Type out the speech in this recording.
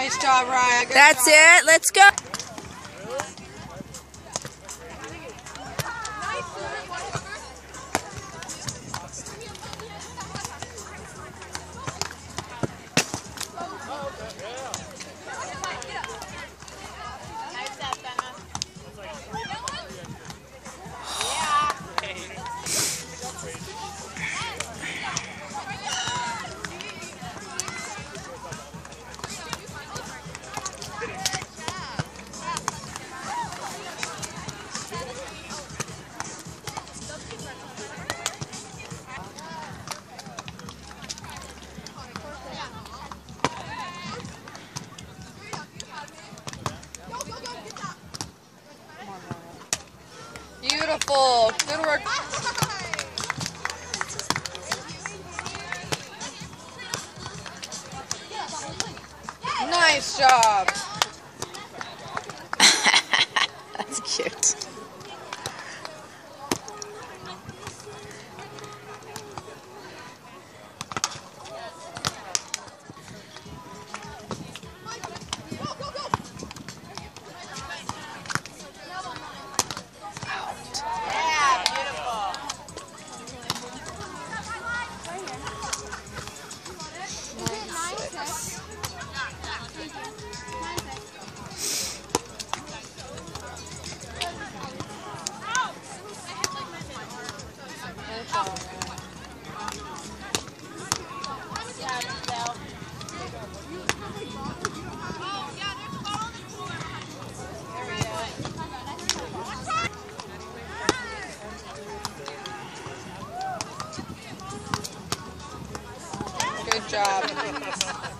Nice job, Ryan. Good That's job. it. Let's go. Beautiful. Good work. Nice job. Job.